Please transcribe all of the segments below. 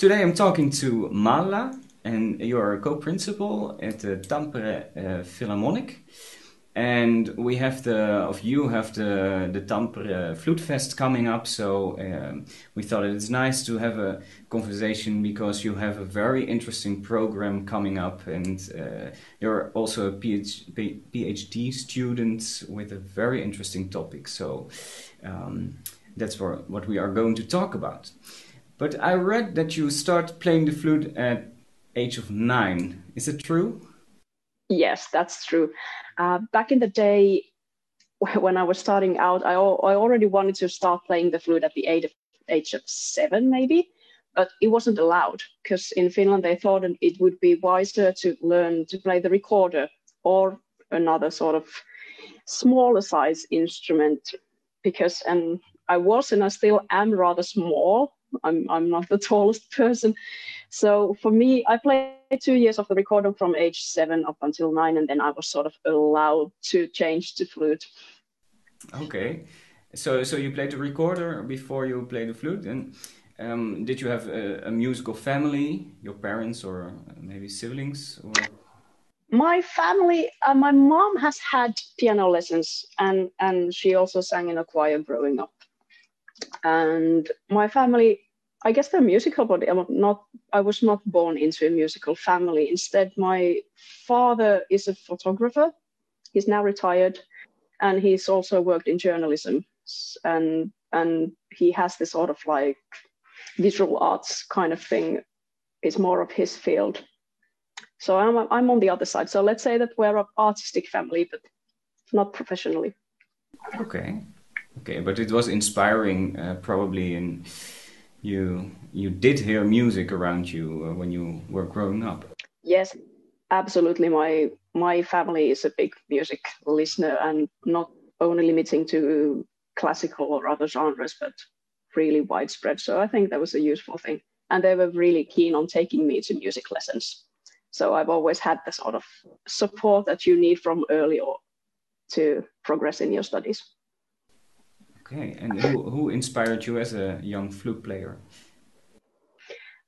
Today I'm talking to Malla, and you're a co-principal at the Tampere uh, Philharmonic. And we have the, of you have the, the Tampere Flute Fest coming up, so um, we thought it's nice to have a conversation because you have a very interesting program coming up, and uh, you're also a PhD, PhD student with a very interesting topic. So um, that's what we are going to talk about. But I read that you start playing the flute at age of nine. Is it true? Yes, that's true. Uh, back in the day, when I was starting out, I, I already wanted to start playing the flute at the age of, age of seven, maybe, but it wasn't allowed because in Finland they thought it would be wiser to learn to play the recorder or another sort of smaller size instrument because and I was and I still am rather small I'm I'm not the tallest person. So for me, I played two years of the recorder from age seven up until nine, and then I was sort of allowed to change to flute. Okay, so so you played the recorder before you played the flute, and um, did you have a, a, musical family, your parents or maybe siblings? Or? My family, uh, my mom has had piano lessons, and and she also sang in a choir growing up and my family i guess they're musical but i'm not i was not born into a musical family. Instead my father is a photographer. He's now retired and he's also worked in journalism. And and he has this sort of like visual arts kind of thing. It's more of his field. So i'm i'm on the other side. So let's say that we're an artistic family but not professionally. Okay Okay, but it was inspiring, uh, probably, and you you did hear music around you uh, when you were growing up. Yes, absolutely. My my family is a big music listener, and not only limiting to classical or other genres, but really widespread. So I think that was a useful thing, and they were really keen on taking me to music lessons. So I've always had the sort of support that you need from early or to progress in your studies. Okay, and who, who inspired you as a young flute player?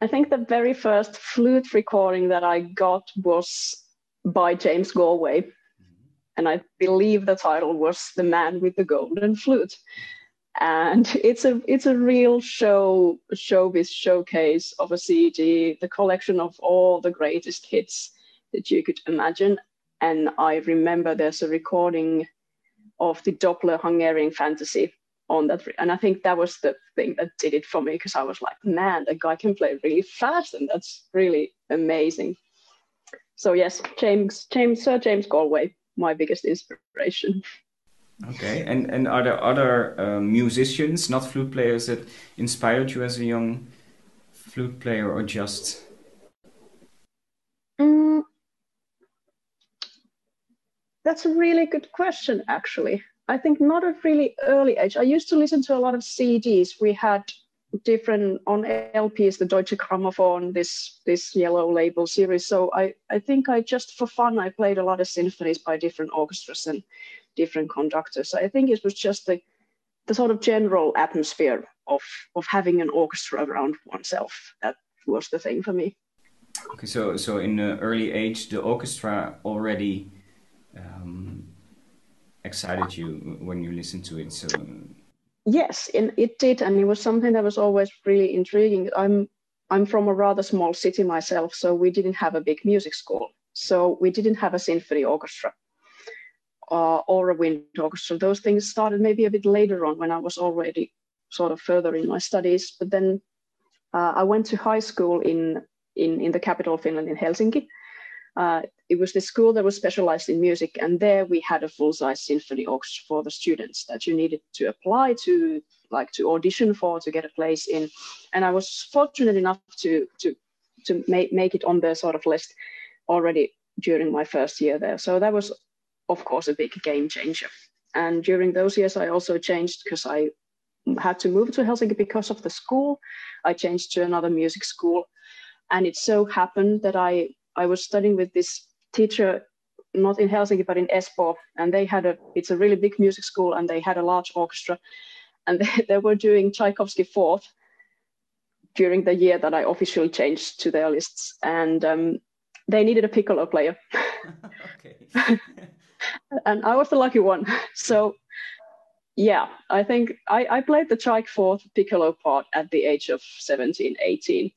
I think the very first flute recording that I got was by James Galway. Mm-hmm. And I believe the title was The Man with the Golden Flute. And it's a it's a real show showbiz showcase of a CD, the collection of all the greatest hits that you could imagine. And I remember there's a recording of the Doppler Hungarian Fantasy on that. And I think that was the thing that did it for me because I was like, man, that guy can play really fast, and that's really amazing. So yes, James, James, Sir James Galway, my biggest inspiration. Okay, and and are there other uh, musicians, not flute players, that inspired you as a young flute player, or just? Mm, that's a really good question, actually. I think not at really early age. I used to listen to a lot of CDs. We had different on LPs, the Deutsche Grammophon, this this yellow label series. So I, I think I just for fun I played a lot of symphonies by different orchestras and different conductors. So I think it was just the the sort of general atmosphere of of having an orchestra around oneself. That was the thing for me. Okay, so so in the early age, the orchestra already um, excited you when you listened to it. So yes, and it did, and it was something that was always really intriguing. I'm I'm from a rather small city myself, so we didn't have a big music school, so we didn't have a symphony orchestra. Uh, or a wind orchestra. Those things started maybe a bit later on when I was already sort of further in my studies. But then uh, I went to high school in, in, in the capital of Finland, in Helsinki, uh, it was the school that was specialized in music, and there we had a full-size symphony orchestra for the students that you needed to apply to, like to audition for, to get a place in. And I was fortunate enough to to to make make it on the sort of list already during my first year there. So that was, of course, a big game changer. And during those years, I also changed because I had to move to Helsinki because of the school. I changed to another music school, and it so happened that I I was studying with this teacher, not in Helsinki, but in Espoo, and they had a, it's a really big music school, and they had a large orchestra, and they, they were doing Tchaikovsky fourth, during the year that I officially changed to their lists, and um, they needed a piccolo player. and I was the lucky one. So yeah, I think I, I played the Tchaik fourth piccolo part at the age of 17, 18.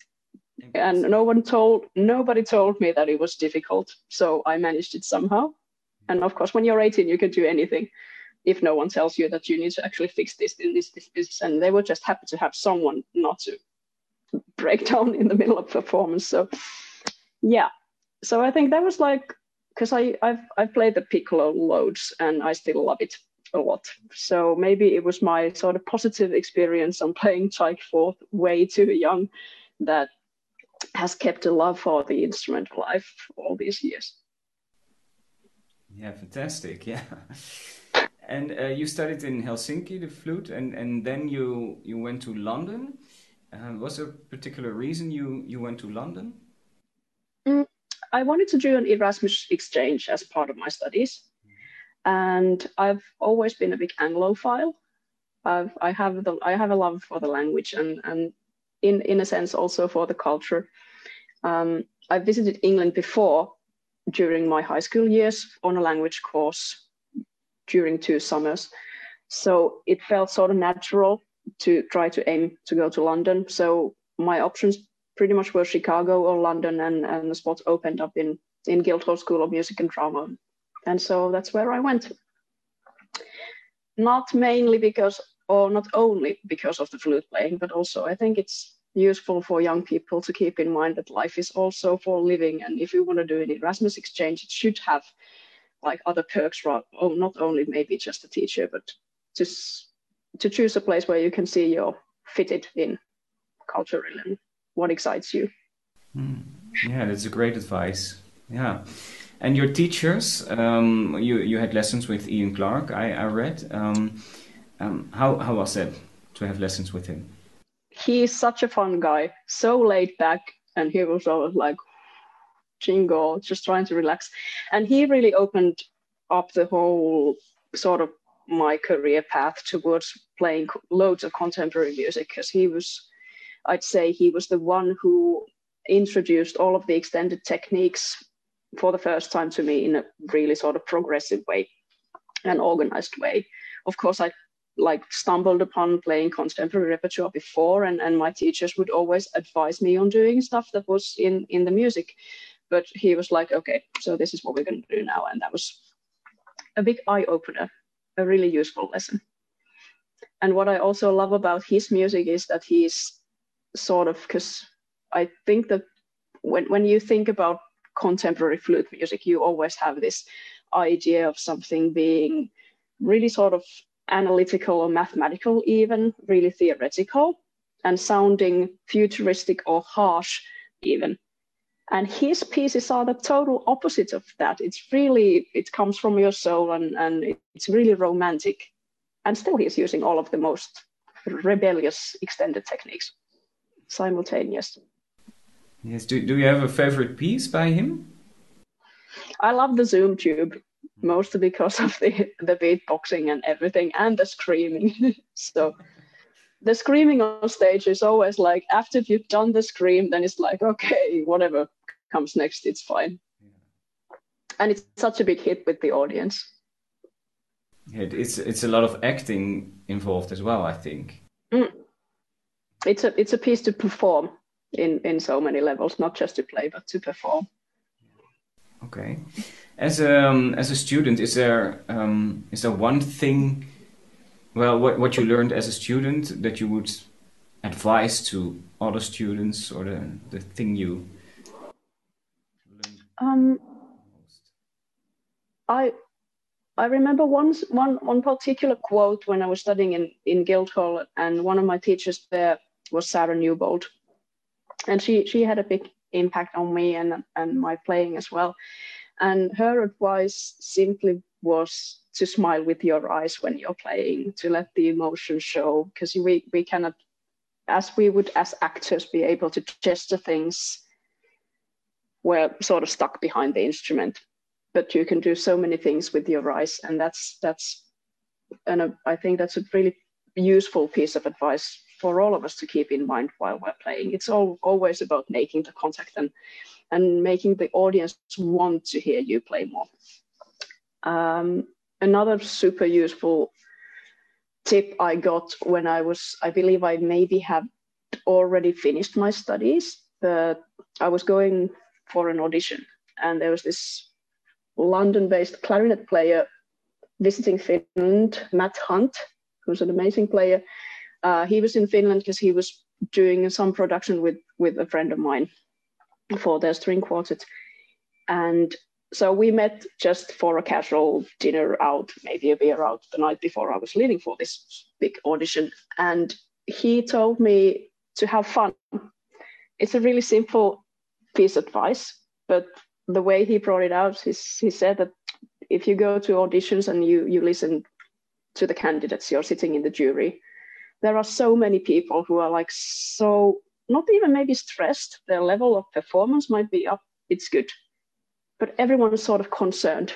And no one told nobody told me that it was difficult. So I managed it somehow. And of course, when you're 18, you can do anything if no one tells you that you need to actually fix this, this, this, this. And they were just happy to have someone not to break down in the middle of performance. So yeah. So I think that was like because I I've I've played the piccolo loads and I still love it a lot. So maybe it was my sort of positive experience on playing Tchaik fourth way too young that has kept a love for the instrument alive all these years. Yeah, fantastic. Yeah. and uh, you studied in Helsinki the flute, and, and then you you went to London. Uh, was there a particular reason you you went to London? Mm, I wanted to do an Erasmus exchange as part of my studies, and I've always been a big Anglophile. I've, I have the I have a love for the language and and in in a sense also for the culture. Um, I visited England before during my high school years on a language course during two summers, so it felt sort of natural to try to aim to go to London. So my options pretty much were Chicago or London, and and the spots opened up in in Guildhall School of Music and Drama and so that's where I went. Not mainly because, or not only because of the flute playing, but also I think it's useful for young people to keep in mind that life is also for living. And if you want to do an Erasmus exchange, it should have like other perks, oh, not only maybe just a teacher, but just to choose a place where you can see you're fitted in culturally and what excites you. Mm. Yeah, that's a great advice. Yeah. And your teachers, um, you you had lessons with Ian Clarke. I, I read. Um, um, how how was it to have lessons with him? He's such a fun guy, so laid back, and he was always like, jingle, just trying to relax. And he really opened up the whole sort of my career path towards playing loads of contemporary music because he was, I'd say, he was the one who introduced all of the extended techniques for the first time to me in a really sort of progressive way and organized way. Of course, I like stumbled upon playing contemporary repertoire before and, and my teachers would always advise me on doing stuff that was in in the music. But he was like okay so this is what we're going to do now and that was a big eye opener a really useful lesson. And what i also love about his music is that he's sort of because i think that when, when you think about contemporary flute music, you always have this idea of something being really sort of analytical or mathematical, even really theoretical, and sounding futuristic or harsh, even. And his pieces are the total opposite of that. It's really, it comes from your soul and, and it's really romantic. And still, he's using all of the most rebellious extended techniques simultaneous. Yes. Do, do you have a favorite piece by him? I love the Zoom tube mostly because of the the beatboxing and everything and the screaming. so the screaming on stage is always like after you've done the scream, then it's like okay, whatever comes next, it's fine. Yeah. And it's such a big hit with the audience. It's it's a lot of acting involved as well, I think. Mm. It's a it's a piece to perform in in so many levels, not just to play but to perform. Okay, as a um, as a student, is there um, is there one thing, well, what what you learned as a student that you would advise to other students, or the the thing you um, I I remember once one one particular quote when I was studying in in Guildhall, and one of my teachers there was Sarah Newbold, and she she had a big impact on me and and my playing as well and her advice simply was to smile with your eyes when you're playing to let the emotion show because we we cannot as we would as actors be able to gesture things we're sort of stuck behind the instrument but you can do so many things with your eyes and that's that's and i think that's a really useful piece of advice for all of us to keep in mind while we're playing. It's all always about making the contact and and making the audience want to hear you play more. Um, another super useful tip I got when I was, I believe I maybe have already finished my studies, but I was going for an audition and there was this London based clarinet player visiting Finland, Matt Hunt, who's an amazing player. Uh, he was in Finland because he was doing some production with, with a friend of mine for the string quartet. And so we met just for a casual dinner out, maybe a beer out the night before I was leaving for this big audition. And he told me to have fun. It's a really simple piece of advice, but the way he brought it out, he, he said that if you go to auditions and you you listen to the candidates, you're sitting in the jury. There are so many people who are like so not even maybe stressed. Their level of performance might be up. It's good, but everyone is sort of concerned.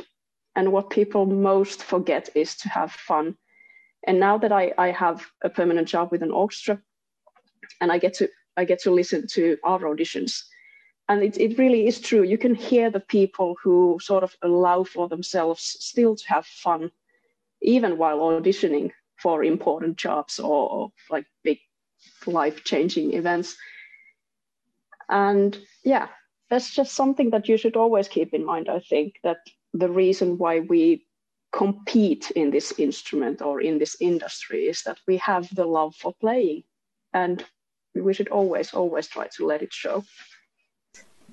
And what people most forget is to have fun. And now that I, I have a permanent job with an orchestra, and I get to I get to listen to our auditions, and it, it really is true you can hear the people who sort of allow for themselves still to have fun even while auditioning for important jobs or, or like big life changing events and yeah that's just something that you should always keep in mind i think that the reason why we compete in this instrument or in this industry is that we have the love for playing and we should always always try to let it show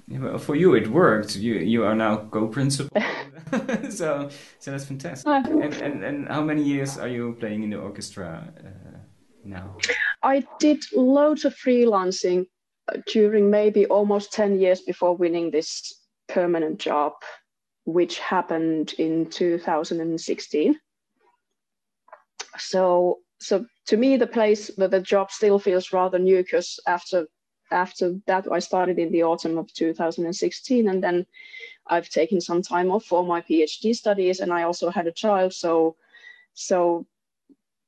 yeah, well, for you, it worked. You you are now co-principal, so so that's fantastic. Uh, and, and and how many years are you playing in the orchestra uh, now? I did loads of freelancing uh, during maybe almost ten years before winning this permanent job, which happened in 2016. So so to me, the place, the, the job still feels rather new because after after that, I started in the autumn of 2016, and then I've taken some time off for my PhD studies, and I also had a child. So, so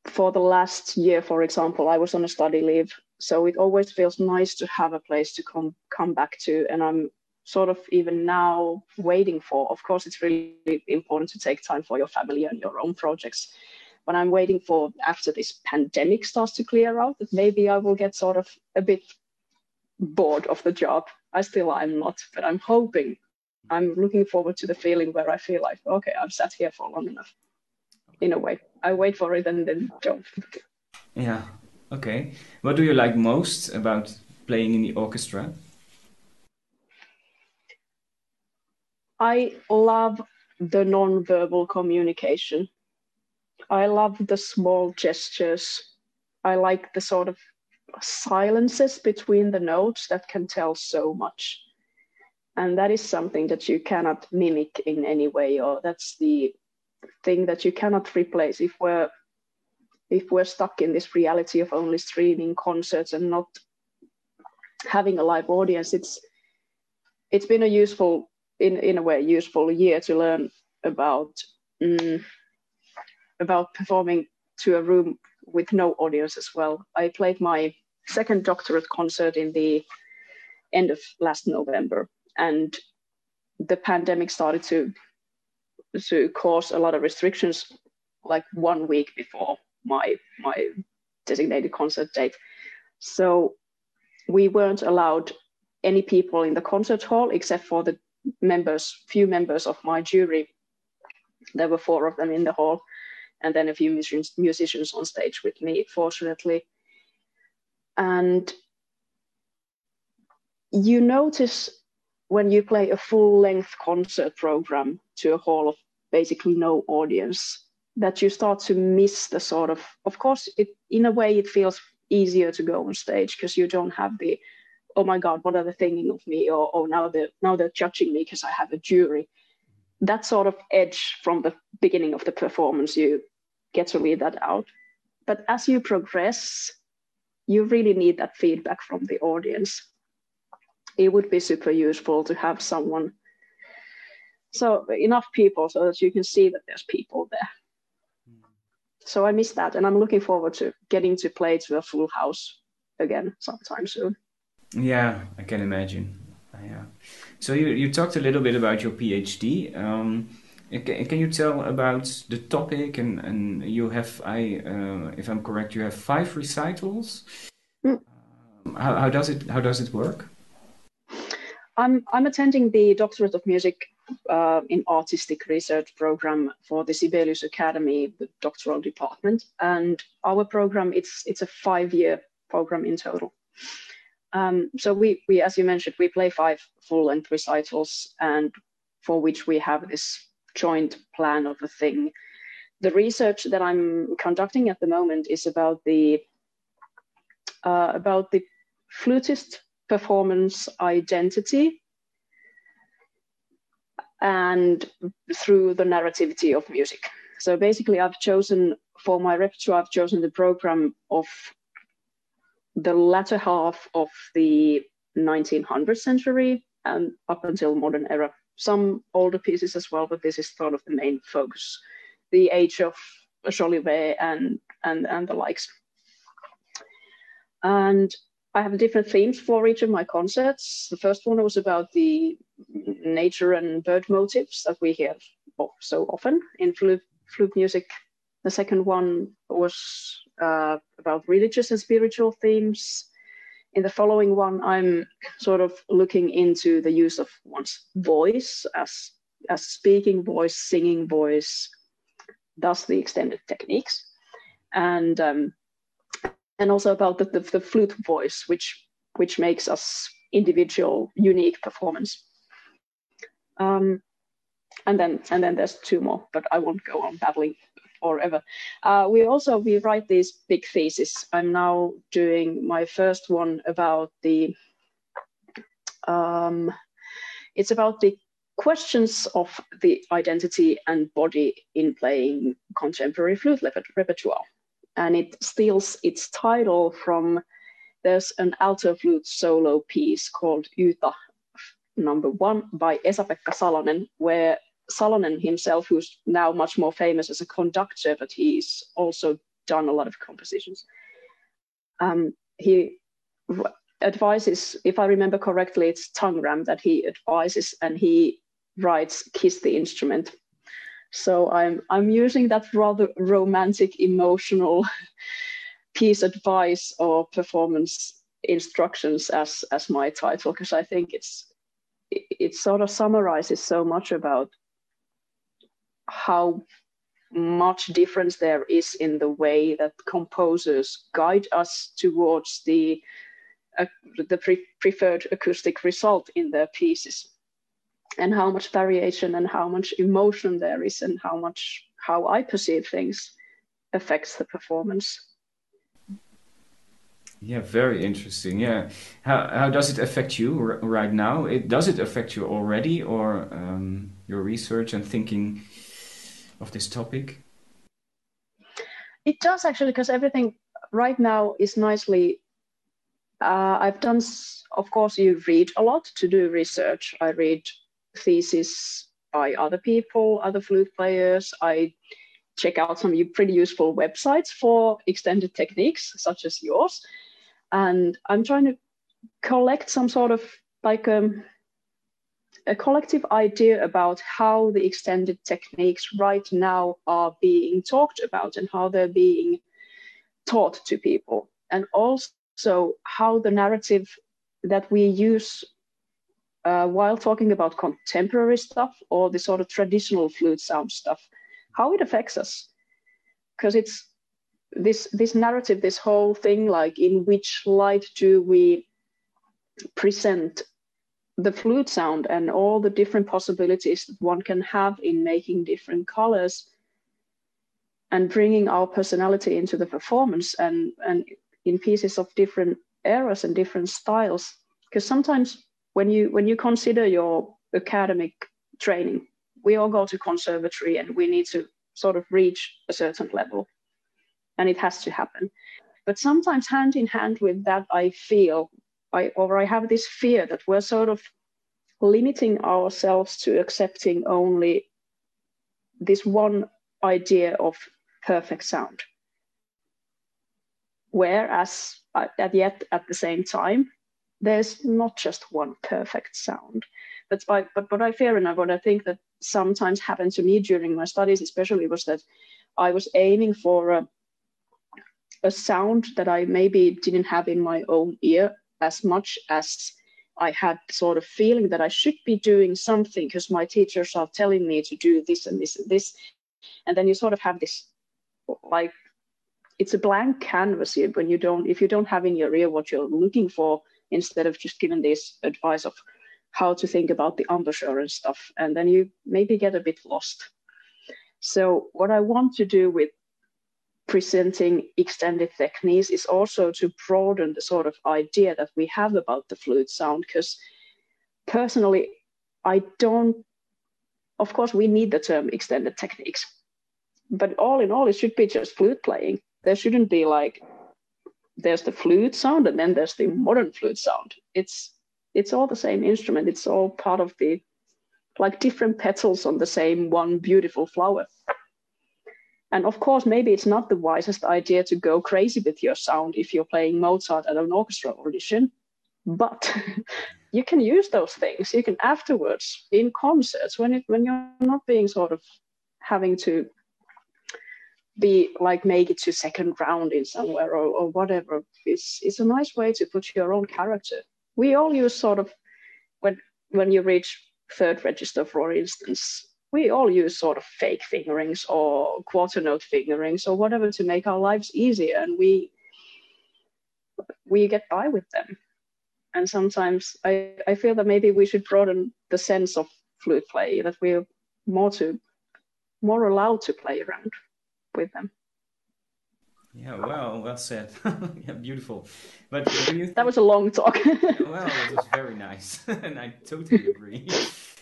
for the last year, for example, I was on a study leave. So it always feels nice to have a place to come come back to, and I'm sort of even now waiting for. Of course, it's really important to take time for your family and your own projects. But I'm waiting for after this pandemic starts to clear out that maybe I will get sort of a bit bored of the job. I still I'm not, but I'm hoping. I'm looking forward to the feeling where I feel like, okay, I've sat here for long enough. In a way, I wait for it and then jump. Yeah. Okay. What do you like most about playing in the orchestra? I love the non-verbal communication. I love the small gestures. I like the sort of silences between the notes that can tell so much. And that is something that you cannot mimic in any way, or that's the thing that you cannot replace if we're if we're stuck in this reality of only streaming concerts and not having a live audience it's it's been a useful in in a way useful year to learn about mm, about performing to a room with no audience as well. I played my second doctorate concert in the end of last November, and the pandemic started to to cause a lot of restrictions, like one week before my my designated concert date. So we weren't allowed any people in the concert hall except for the members, few members of my jury. There were four of them in the hall, and then a few musicians, musicians on stage with me, fortunately. And you notice when you play a full length concert program to a hall of basically no audience that you start to miss the sort of of course it in a way it feels easier to go on stage because you don't have the oh my god what are they thinking of me or oh now they're now they're judging me because i have a jury that sort of edge from the beginning of the performance, you get to read that out. But as you progress, you really need that feedback from the audience. It would be super useful to have someone, so enough people so that you can see that there's people there. so I miss that, and I'm looking forward to getting to play to a full house again sometime soon. Yeah, I can imagine. Uh, yeah. So you, you talked a little bit about your PhD. Um, can, can you tell about the topic? And, and you have, I uh, if I'm correct, you have five recitals. Mm. Um, how, how does it how does it work? I'm I'm attending the Doctorate of Music uh, in Artistic Research program for the Sibelius Academy, the doctoral department, and our program it's it's a five year program in total. Um, so we, we, as you mentioned, we play five full-length recitals, and for which we have this joint plan of a thing. The research that I'm conducting at the moment is about the uh, about the flutist performance identity and through the narrativity of music. So basically, I've chosen for my repertoire, I've chosen the program of the latter half of the 1900th century and up until modern era. Some older pieces as well, but this is sort of the main focus. The age of Jolivet and and and the likes. And I have different themes for each of my concerts. The first one was about the nature and bird motifs that we hear so often in flute, flute music. The second one was uh, about religious and spiritual themes. In the following one, I'm sort of looking into the use of one's voice as as speaking voice, singing voice, thus the extended techniques, and um, and also about the, the, the flute voice, which which makes us individual, unique performance. Um, and then and then there's two more, but I won't go on babbling forever. Uh, we also we write these big theses. I'm now doing my first one about the. Um, it's about the questions of the identity and body in playing contemporary flute repertoire, and it steals its title from. There's an alto flute solo piece called Yta number one by Esa-Pekka Salonen, where Salonen himself, who's now much more famous as a conductor, but he's also done a lot of compositions. Um, he advises, if I remember correctly, it's Tangram that he advises, and he writes "Kiss the Instrument." So I'm I'm using that rather romantic, emotional piece advice or performance instructions as as my title because I think it's it sort of summarizes so much about how much difference there is in the way that composers guide us towards the uh, the pre- preferred acoustic result in their pieces and how much variation and how much emotion there is and how much how i perceive things affects the performance yeah very interesting yeah how, how does it affect you r- right now it does it affect you already or um, your research and thinking of this topic? It does actually, because everything right now is nicely. Uh, I've done, of course, you read a lot to do research. I read theses by other people, other flute players. I check out some pretty useful websites for extended techniques, such as yours. And I'm trying to collect some sort of like um, a collective idea about how the extended techniques right now are being talked about and how they're being taught to people, and also how the narrative that we use uh, while talking about contemporary stuff or the sort of traditional flute sound stuff, how it affects us. Because it's this this narrative, this whole thing, like in which light do we present the flute sound and all the different possibilities that one can have in making different colors and bringing our personality into the performance and, and in pieces of different eras and different styles because sometimes when you when you consider your academic training we all go to conservatory and we need to sort of reach a certain level and it has to happen but sometimes hand in hand with that i feel I, or I have this fear that we're sort of limiting ourselves to accepting only this one idea of perfect sound. Whereas uh, at yet at the same time, there's not just one perfect sound. But, but, but what I fear and what I think that sometimes happened to me during my studies, especially, was that I was aiming for a, a sound that I maybe didn't have in my own ear as much as I had sort of feeling that I should be doing something because my teachers are telling me to do this and this and this. And then you sort of have this like it's a blank canvas here when you don't if you don't have in your ear what you're looking for instead of just giving this advice of how to think about the embouchure and stuff and then you maybe get a bit lost. So what i want to do with presenting extended techniques is also to broaden the sort of idea that we have about the flute sound because personally i don't of course we need the term extended techniques but all in all it should be just flute playing. There shouldn't be like there's the flute sound and then there's the modern flute sound. It's it's all the same instrument. It's all part of the like different petals on the same one beautiful flower. And of course maybe it's not the wisest idea to go crazy with your sound if you're playing mozart at an orchestra audition but you can use those things. You can afterwards in concerts when it when you're not being sort of having to be like make it to second round in somewhere or, or whatever. It's it's a nice way to put your own character. We all use sort of when when you reach third register for instance we all use sort of fake fingerings or quarter note fingerings or whatever to make our lives easier and we we get by with them. And sometimes i i feel that maybe we should broaden the sense of flute play that we're more to more allowed to play around with them. Yeah, well, well said. yeah, beautiful. But think... that was a long talk. well, it was very nice, and I totally agree.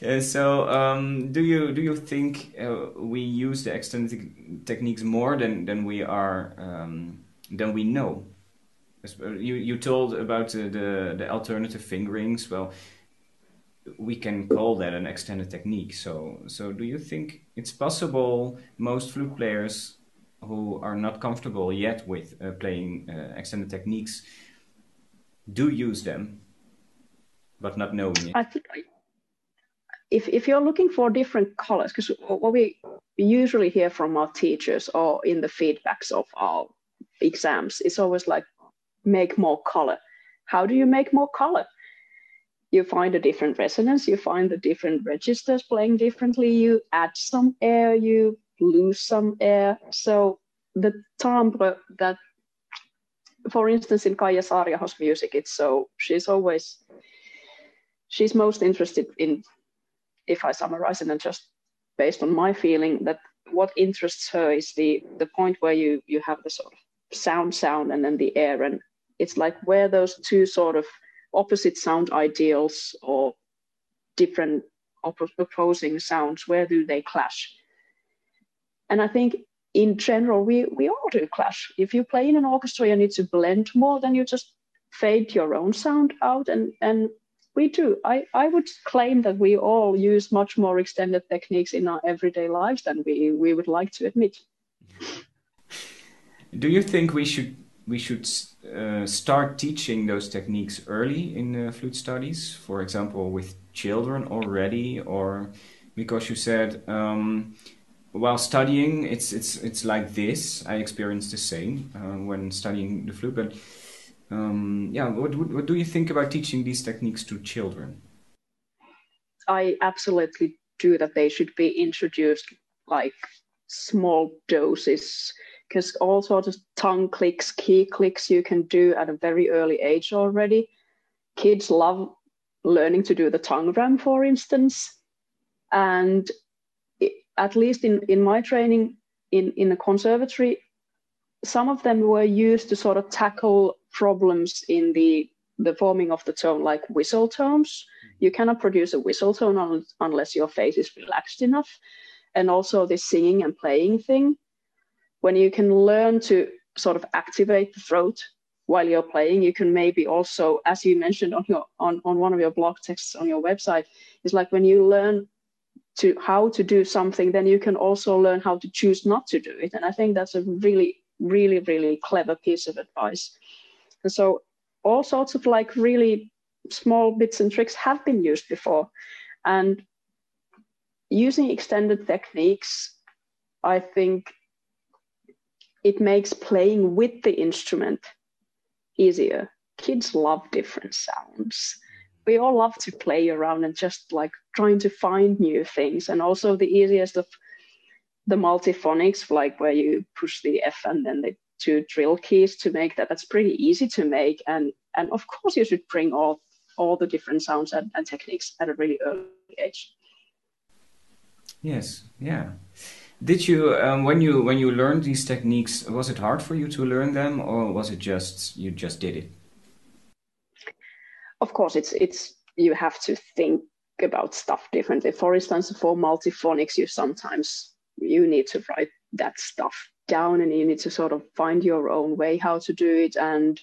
Uh, so, um, do you do you think uh, we use the extended techniques more than than we are um, than we know? You you told about uh, the the alternative fingerings. Well, we can call that an extended technique. So, so do you think it's possible most flute players who are not comfortable yet with uh, playing uh, extended techniques do use them, but not knowing it? I think if if you're looking for different colors, because what we usually hear from our teachers or in the feedbacks of our exams, it's always like make more color. How do you make more color? you find a different resonance, you find the different registers playing differently, you add some air, you lose some air. So the timbre that, for instance, in Kaija Saariaho's music, it's so she's always she's most interested in, if I summarize it and just based on my feeling, that what interests her is the the point where you you have the sort of sound sound and then the air and it's like where those two sort of opposite sound ideals or different opposing sounds, where do they clash? And I think in general, we, we all do clash. If you play in an orchestra, you need to blend more, then you just fade your own sound out. And, and we do. I, I would claim that we all use much more extended techniques in our everyday lives than we, we would like to admit. Do you think we should we should uh, start teaching those techniques early in uh, flute studies, for example, with children already, or because you said um, while studying, it's it's it's like this. I experienced the same uh, when studying the flute, but um, yeah, what, what what do you think about teaching these techniques to children? I absolutely do that. They should be introduced like small doses because all sorts of tongue clicks, key clicks you can do at a very early age already. Kids love learning to do the tongue ram, for instance. And at least in, in my training in, in the conservatory, some of them were used to sort of tackle problems in the the forming of the tone, like whistle tones. Mm-hmm. You cannot produce a whistle tone un- unless your face is relaxed enough. And also the singing and playing thing when you can learn to sort of activate the throat while you're playing, you can maybe also, as you mentioned on your on, on one of your blog texts on your website, is like when you learn to how to do something, then you can also learn how to choose not to do it. And I think that's a really, really, really clever piece of advice. And so all sorts of like really small bits and tricks have been used before. And using extended techniques, I think it makes playing with the instrument easier. Kids love different sounds we all love to play around and just like trying to find new things. And also the easiest of the multiphonics like where you push the f and then the two trill keys to make that that's pretty easy to make. And and of course you should bring all all the different sounds and, and techniques at a really early age. Yes yeah. Did you um, when you when you learned these techniques was it hard for you to learn them or was it just you just did it of course it's it's you have to think about stuff differently for instance for multiphonics you sometimes you need to write that stuff down and you need to sort of find your own way how to do it and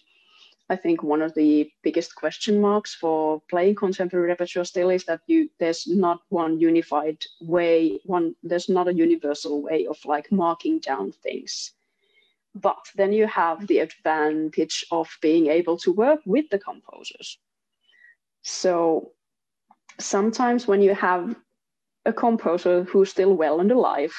I think one of the biggest question marks for playing contemporary repertoire still is that you there's not one unified way, one there's not a universal way of like marking down things. But then you have the advantage of being able to work with the composers. So sometimes when you have a composer who's still well and alive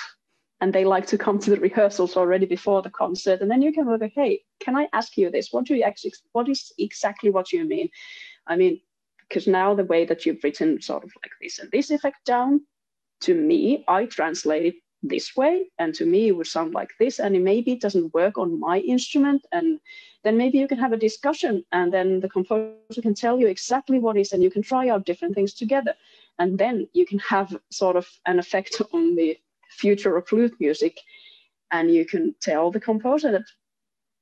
and they like to come to the rehearsals already before the concert and then you can look hey can i ask you this? What do you actually what is exactly what you mean? I mean because now the way that you've written sort of like this and this effect down to me i translate it this way and to me it would sound like this and it maybe it doesn't work on my instrument and then maybe you can have a discussion and then the composer can tell you exactly what is and you can try out different things together. And then you can have sort of an effect on the future of flute music and you can tell the composer that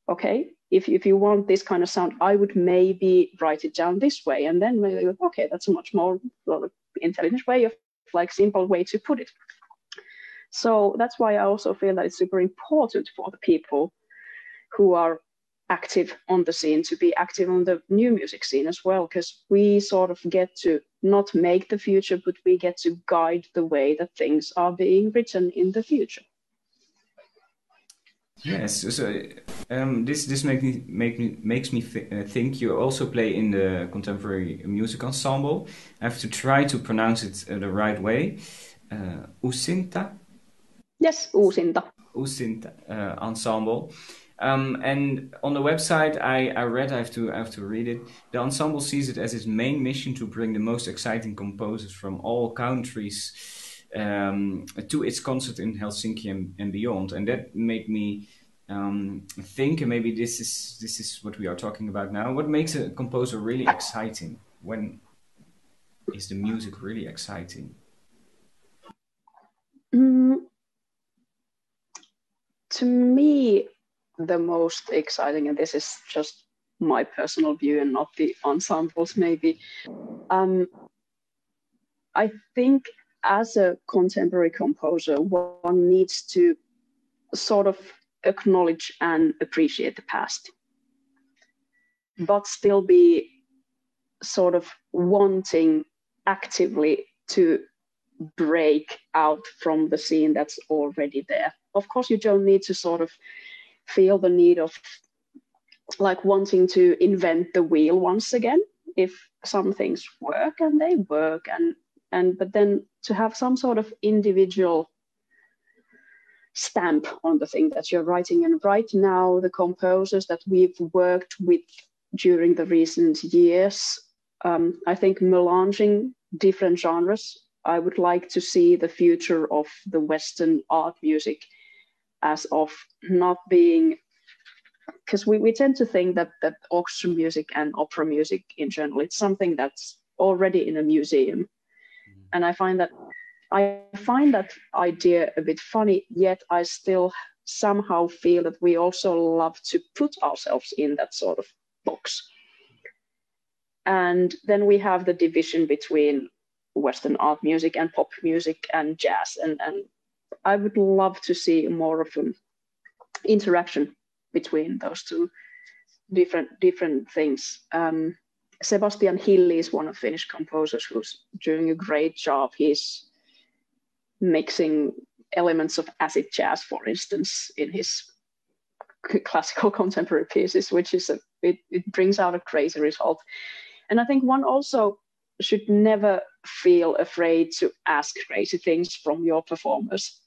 okay if, if you want this kind of sound i would maybe write it down this way and then maybe okay that's a much more intelligent way of like simple way to put it so that's why I also feel that it's super important for the people who are active on the scene to be active on the new music scene as well, because we sort of get to not make the future, but we get to guide the way that things are being written in the future. Yes, so um, this this make me make me makes me th uh, think you also play in the contemporary music ensemble. I have to try to pronounce it uh, the right way. Uh, Usinta Yes, Uusinta. Uusinta uh, ensemble. Um, and on the website, I, I read, I have to I have to read it. The ensemble sees it as its main mission to bring the most exciting composers from all countries um, to its concert in Helsinki and, and, beyond. And that made me um, think, and maybe this is this is what we are talking about now. What makes a composer really exciting? When is the music really exciting? Mm, to me, the most exciting, and this is just my personal view and not the ensembles, maybe. Um, I think as a contemporary composer, one needs to sort of acknowledge and appreciate the past, but still be sort of wanting actively to break out from the scene that's already there of course you don't need to sort of feel the need of like wanting to invent the wheel once again if some things work and they work and and but then to have some sort of individual stamp on the thing that you're writing. And right now the composers that we've worked with during the recent years um, i think melanging different genres i would like to see the future of the western art music as of not being because we, we tend to think that that orchestra music and opera music in general it's something that's already in a museum mm-hmm. and i find that i find that idea a bit funny yet i still somehow feel that we also love to put ourselves in that sort of box and then we have the division between western art music and pop music and jazz and, and I would love to see more of an interaction between those two different different things. Um, Sebastian Hilli is one of Finnish composers who's doing a great job. He's mixing elements of acid jazz, for instance, in his classical contemporary pieces, which is a, it, it brings out a crazy result. And I think one also should never feel afraid to ask crazy things from your performers.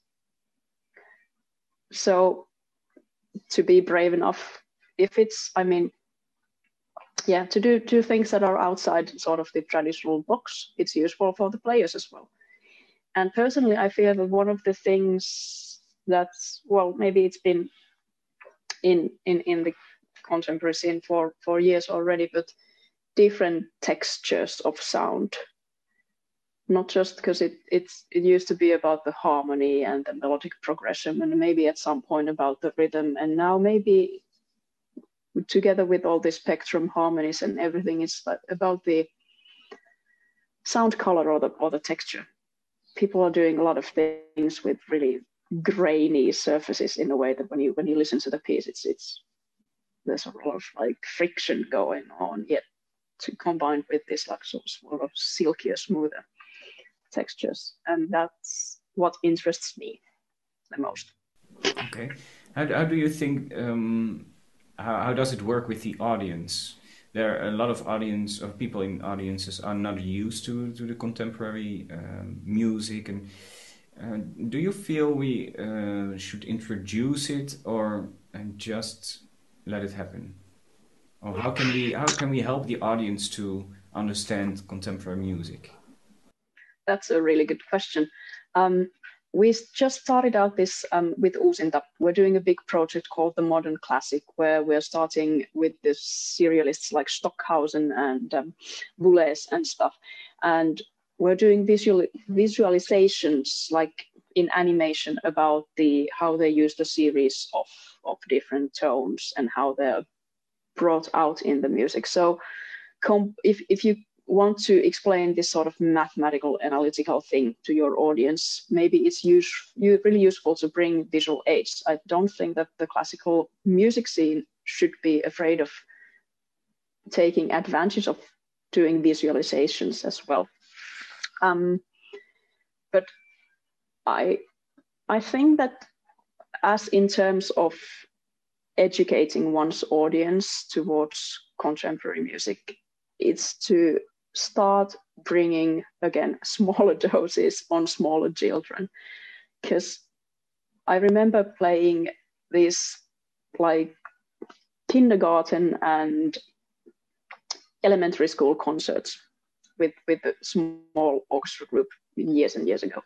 So to be brave enough, if it's, I mean, yeah, to do do things that are outside sort of the traditional box, it's useful for the players as well. And personally, I feel that one of the things that's well, maybe it's been in in in the contemporary scene for for years already, but different textures of sound. Not just because it it's it used to be about the harmony and the melodic progression, and maybe at some point about the rhythm, and now maybe together with all the spectrum harmonies and everything, it's about the sound color or the or the texture. People are doing a lot of things with really grainy surfaces in a way that when you when you listen to the piece, it's it's there's a lot of like friction going on, yet to combine with this like sort of silkier, smoother textures, and that's what interests me the most. Okay, how how do you think? Um, how how does it work with the audience? There are a lot of audience of people in audiences are not used to to the contemporary um, music and. Uh, do you feel we uh, should introduce it or and just let it happen? Or how can we how can we help the audience to understand contemporary music? That's a really good question. Um, we just started out this um, with Uusinta. We're doing a big project called the Modern Classic, where we're starting with the serialists like Stockhausen and um, Boulez and stuff. And we're doing visual visualizations like in animation about the how they use the series of of different tones and how they're brought out in the music. So if, if you want to explain this sort of mathematical analytical thing to your audience, maybe it's use, really useful to bring visual aids. I don't think that the classical music scene should be afraid of taking advantage of doing visualizations as well. Um, but I, I think that as in terms of educating one's audience towards contemporary music it's to start bringing again smaller doses on smaller children. Because i remember playing these like kindergarten and elementary school concerts with with a small orchestra group years and years ago.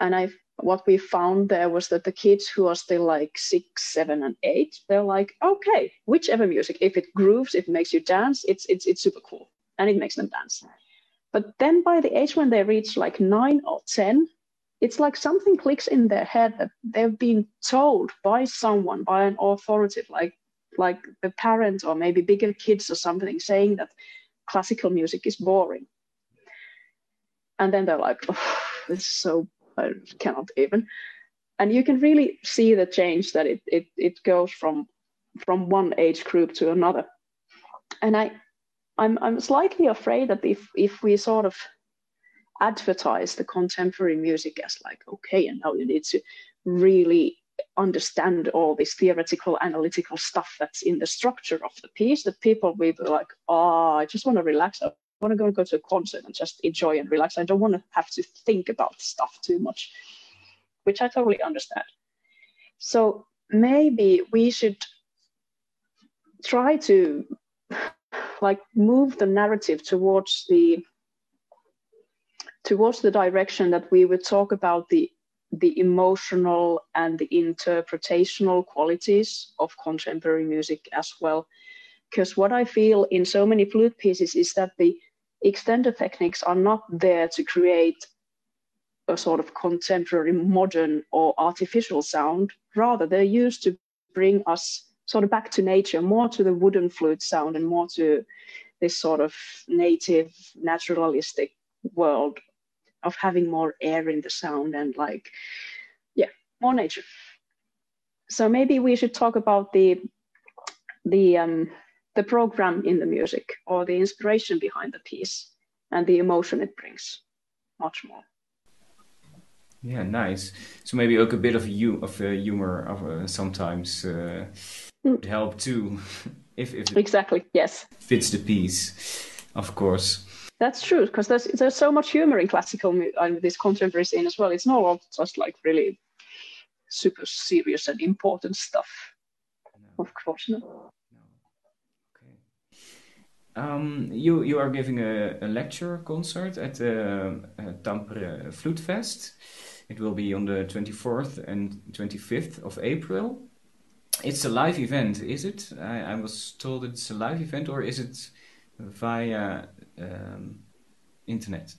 And i what we found there was that the kids who are still like six, seven, and eight, they're like, okay, whichever music, if it grooves, if it makes you dance, it's it's it's super cool, and it makes them dance. But then by the age when they reach like nine or ten, it's like something clicks in their head that they've been told by someone, by an authoritative, like like the parent or maybe bigger kids or something, saying that classical music is boring. And then they're like, oh, this is so I cannot even. And you can really see the change that it it it goes from from one age group to another. And I I'm I'm slightly afraid that if if we sort of advertise the contemporary music as like okay and now you need to really understand all this theoretical analytical stuff that's in the structure of the piece that people will be like oh i just want to relax I want to go and go to a concert and just enjoy and relax. I don't want to have to think about stuff too much, which I totally understand. So maybe we should try to like move the narrative towards the towards the direction that we would talk about the the emotional and the interpretational qualities of contemporary music as well because what i feel in so many flute pieces is that the extended techniques are not there to create a sort of contemporary, modern, or artificial sound. Rather, they're used to bring us sort of back to nature, more to the wooden flute sound and more to this sort of native, naturalistic world of having more air in the sound and like, yeah, more nature. So maybe we should talk about the the um, the program in the music or the inspiration behind the piece and the emotion it brings much more Yeah, nice. So maybe ook a bit of hu of uh, humor of uh, sometimes uh, would help too, if if exactly yes fits the piece, of course. That's true because there's there's so much humor in classical and this contemporary scene as well. It's not all just like really super serious and important stuff. No. Of course, no. no. Okay. Um, you you are giving a, a lecture concert at the uh, Tampere Flute Fest. It will be on the 24th and 25th of April. It's a live event, is it? I, I was told it's a live event, or is it via um, internet?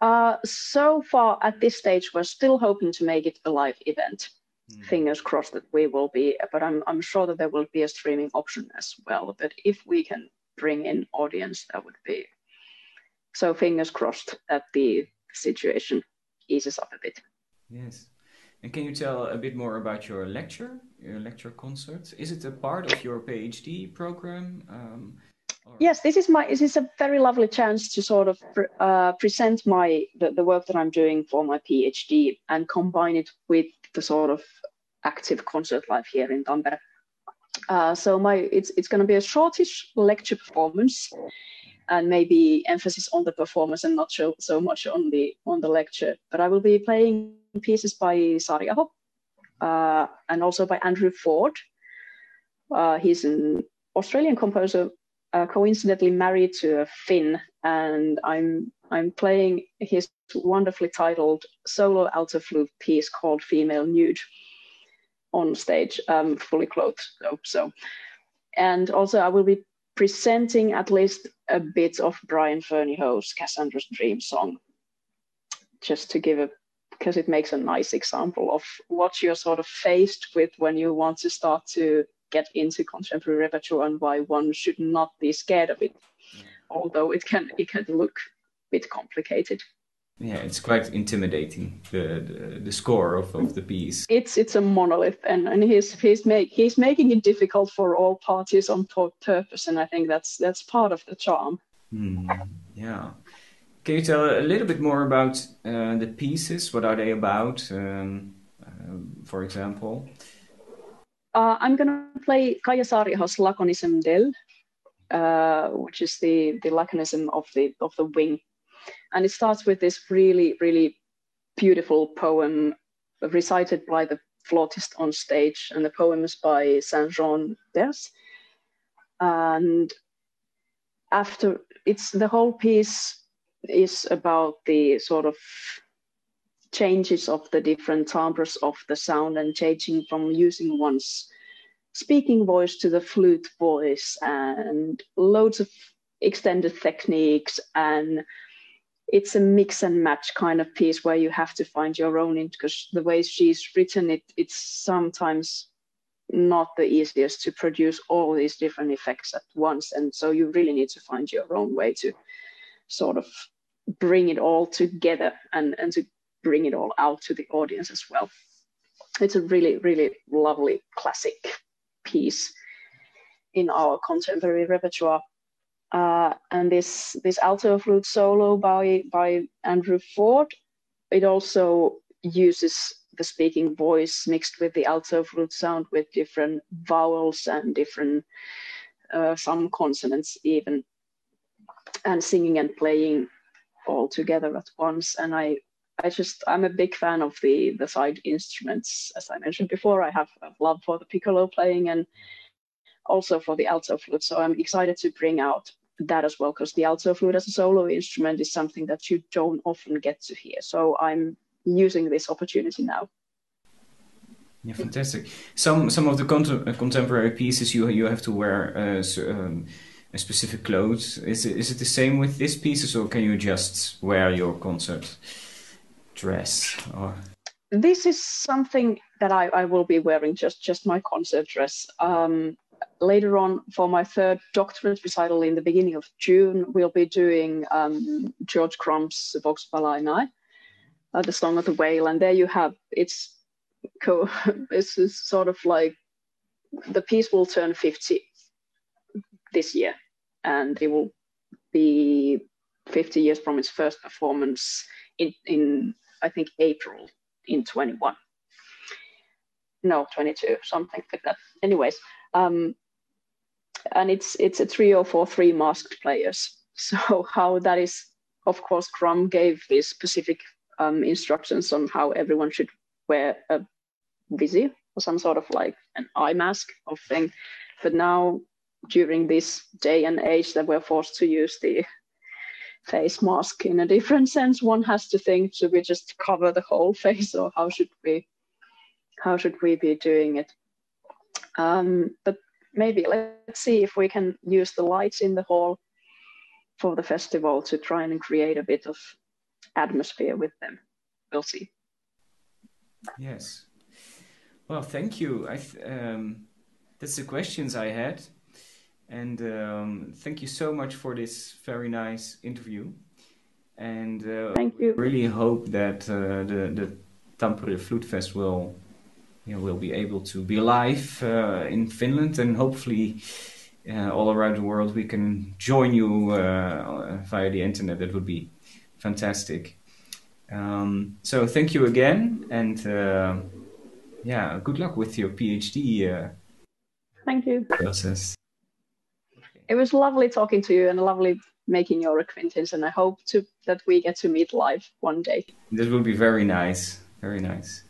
Uh, so far at this stage, we're still hoping to make it a live event. Mm. Fingers crossed that we will be, but I'm, I'm sure that there will be a streaming option as well. But if we can bring in audience, that would be so. Fingers crossed that the situation eases up a bit. Yes. And can you tell a bit more about your lecture, your lecture concert? Is it a part of your PhD program? Um, yes, this is my. This is a very lovely chance to sort of uh, present my the, the work that I'm doing for my PhD and combine it with the sort of active concert life here in Tampere. Uh, so my it's it's going to be a shortish lecture performance and maybe emphasis on the performance and not so, so much on the on the lecture. But I will be playing pieces by Saariaho uh, and also by Andrew Ford. Uh, he's an Australian composer, uh, coincidentally married to a Finn, and I'm I'm playing his wonderfully titled solo alto flute piece called "Female Nude" on stage, um, fully clothed. So, so, and also I will be presenting at least a bit of Brian Ferneyhough's Cassandra's Dream song, just to give a because it makes a nice example of what you're sort of faced with when you want to start to get into contemporary repertoire and why one should not be scared of it, although it can it can look a bit complicated. Yeah, it's quite intimidating the, the, the score of, of the piece. It's it's a monolith, and, and he's he's make he's making it difficult for all parties on purpose, and I think that's that's part of the charm. Mm, yeah. Can you tell a little bit more about uh, the pieces? What are they about, um, uh, for example? Uh, I'm going to play Kaija Saariaho's Laconisme de l'aile, uh, which is the, the laconism of the of the wing and it starts with this really, really beautiful poem recited by the flautist on stage. And the poem is by Saint Jean d'Ers. And after it's the whole piece is about the sort of changes of the different timbres of the sound and changing from using one's speaking voice to the flute voice and loads of extended techniques and it's a mix and match kind of piece where you have to find your own in because the way she's written it it's sometimes not the easiest to produce all these different effects at once. And so you really need to find your own way to sort of bring it all together and and to bring it all out to the audience as well. It's a really really lovely classic piece in our contemporary repertoire uh, and this this alto flute solo by by Andrew Ford, it also uses the speaking voice mixed with the alto flute sound with different vowels and different uh, some consonants even, and singing and playing all together at once. And I I just I'm a big fan of the the side instruments. As I mentioned before, I have a love for the piccolo playing and also for the alto flute. So I'm excited to bring out that as well, because the alto flute as a solo instrument is something that you don't often get to hear. So I'm using this opportunity now. Yeah, fantastic. Some some of the contem- uh, contemporary pieces you you have to wear uh, so, um, a specific clothes. Is it, is it the same with these pieces, or can you just wear your concert dress? Or this is something that I, I will be wearing just just my concert dress. Um, later on for my third doctorate recital in the beginning of June, we'll be doing um, George Crumb's Vox Balaenae, uh, the Song of the Whale, and there you have it's co- is sort of like the piece will turn 50 this year, and it will be 50 years from its first performance in, in I think April in 21. No, 22, something like that. Anyways, um, and it's it's a trio for three masked players. So how that is, of course, Crumb gave these specific um, instructions on how everyone should wear a visi or some sort of like an eye mask of thing. But now during this day and age that we're forced to use the face mask in a different sense, one has to think, should we just cover the whole face or how should we how should we be doing it? Um, but maybe let's see if we can use the lights in the hall for the festival to try and create a bit of atmosphere with them. We'll see. Yes. Well, thank you. I th- um, that's the questions I had, and um, thank you so much for this very nice interview. And uh, thank you. Really hope that uh, the the Tampere Flute Fest will will be able to be live uh, in Finland and hopefully uh, all around the world we can join you uh, via the internet. That would be fantastic. Um, so thank you again, and uh, yeah, good luck with your PhD. Uh, thank you. Process. It was lovely talking to you and lovely making your acquaintance, and I hope to that we get to meet live one day. This would be very nice. Very nice.